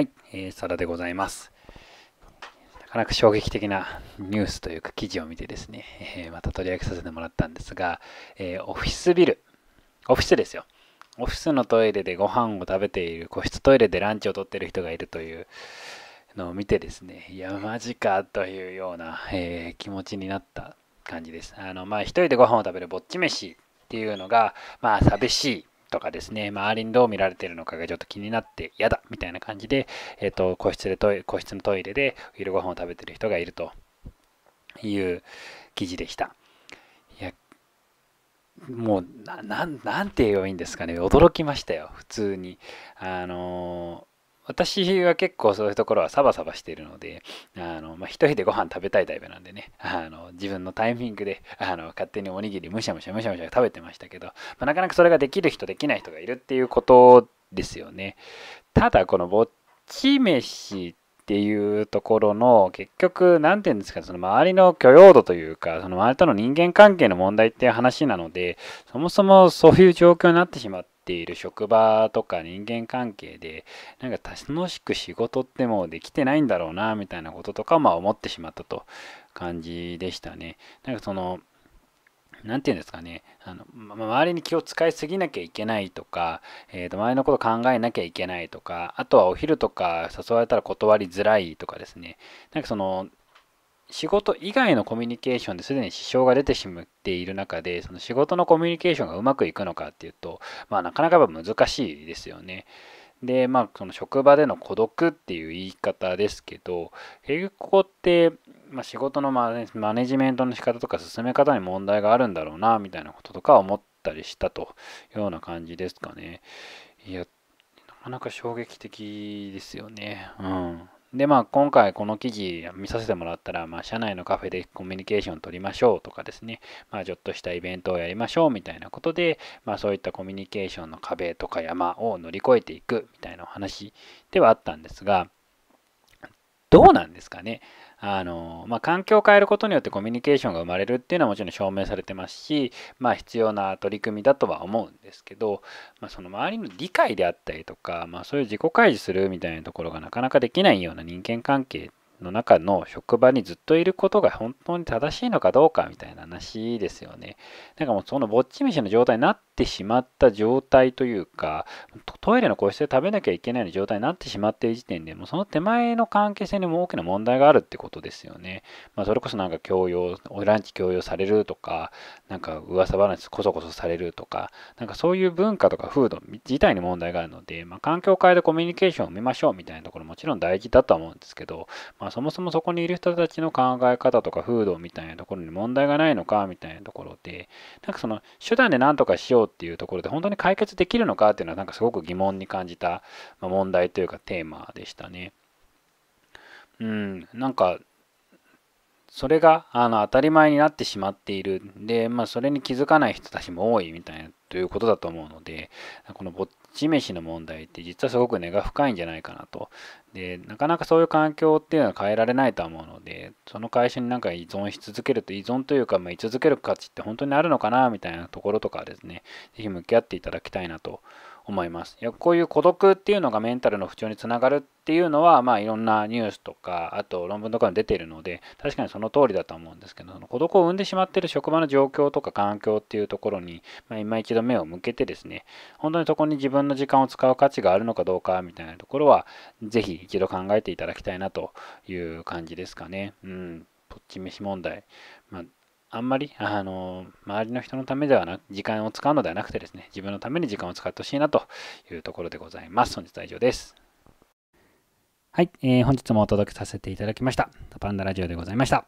はい、えー、サラでございます。なかなか衝撃的なニュースというか記事を見てですね、えー、また取り上げさせてもらったんですが、えー、オフィスビル、オフィスですよ。オフィスのトイレでご飯を食べている、個室トイレでランチをとっている人がいるというのを見てですね、いや、マジかというような、えー、気持ちになった感じです。あの、まあ、一人でご飯を食べるぼっち飯っていうのが、まあ、寂しいとかですね、周りにどう見られてるのかがちょっと気になって嫌だみたいな感じで、えっ、ー、と、個室でトイ個室のトイレで昼ご飯を食べてる人がいるという記事でした。いや、もう、な、ななんて言えばいいんですかね、驚きましたよ、普通に。あの私は結構そういうところはサバサバしているので、あの、まあ、一人でご飯食べたいタイプなんでね、あの、自分のタイミングで、あの、勝手におにぎりむしゃむしゃむしゃむしゃ食べてましたけど、まあ、なかなかそれができる人、できない人がいるっていうことですよね。ただ、このぼっち飯っていうところの結局何て言うんですかその周りの許容度というかその周りとの人間関係の問題っていう話なのでそもそもそういう状況になってしまっている職場とか人間関係でなんか楽しく仕事ってもうできてないんだろうなみたいなこととかまあ思ってしまったと感じでしたね。なんかその何て言うんですかねあの、ま、周りに気を使いすぎなきゃいけないとか、えー、と周りのこと考えなきゃいけないとかあとはお昼とか誘われたら断りづらいとかですねなんかその仕事以外のコミュニケーションですでに支障が出てしまっている中でその仕事のコミュニケーションがうまくいくのかっていうと、まあ、なかなか難しいですよね。でまあその職場での孤独っていう言い方ですけど結局ここって、まあ、仕事のマネジメントの仕方とか進め方に問題があるんだろうなみたいなこととか思ったりしたというような感じですかね。いやなかなか衝撃的ですよね。うん。で、まあ、今回この記事見させてもらったら、まあ、社内のカフェでコミュニケーションを取りましょうとかですね、まあ、ちょっとしたイベントをやりましょうみたいなことで、まあ、そういったコミュニケーションの壁とか山を乗り越えていくみたいなお話ではあったんですが、どうなんですかね。あの、まあ、環境を変えることによってコミュニケーションが生まれるっていうのはもちろん証明されてますし、まあ、必要な取り組みだとは思うんですけど、まあ、その周りの理解であったりとか、まあ、そういう自己開示するみたいなところがなかなかできないような人間関係っの中の職場にずっといることが本当に正しいのかどうかみたいな話ですよね。なんかもうそのぼっち飯の状態になってしまった状態というか、トイレの個室で食べなきゃいけないような状態になってしまっている時点で、もうその手前の関係性にも大きな問題があるってことですよね。まあそれこそなんか強要、ランチ強要されるとか、なんか噂話こそこそされるとか、なんかそういう文化とか風土自体に問題があるので、まあ環境を変えてコミュニケーションを見ましょうみたいなところもちろん大事だとは思うんですけど、まそもそもそこにいる人たちの考え方とか風土みたいなところに問題がないのかみたいなところで、なんかその手段で何とかしようっていうところで本当に解決できるのかっていうのはなんかすごく疑問に感じた問題というかテーマでしたね。うん、なんかそれがあの当たり前になってしまっている。で、まあそれに気づかない人たちも多いみたいなということだと思うので、このぼっち飯の問題って実はすごく根が深いんじゃないかなと。で、なかなかそういう環境っていうのは変えられないと思うので、その会社になんか依存し続けると、依存というか、まあ、居続ける価値って本当にあるのかなみたいなところとかですね、是非向き合っていただきたいなと思います。いやこういう孤独っていうのがメンタルの不調につながるっていうのは、まあ、いろんなニュースとか、あと論文とかに出ているので、確かにその通りだと思うんですけど、その孤独を生んでしまっている職場の状況とか環境っていうところに、まあ、今一度目を向けてですね、本当にそこに自分の時間を使う価値があるのかどうかみたいなところは、ぜひ一度考えていただきたいなという感じですかね。うん。ぽっち飯問題。まああんまり、あの、周りの人のためではなく、時間を使うのではなくてですね、自分のために時間を使ってほしいなというところでございます。本日は以上です。はい、えー、本日もお届けさせていただきました。パンダラジオでございました。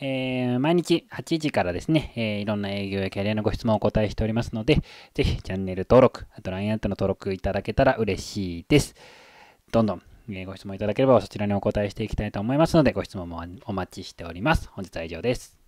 えー、毎日8時からですね、えー、いろんな営業やキャリアのご質問をお答えしておりますので、ぜひチャンネル登録、あと LINE アットの登録いただけたら嬉しいです。どんどん、え、ご質問いただければそちらにお答えしていきたいと思いますので、ご質問もお待ちしております。本日は以上です。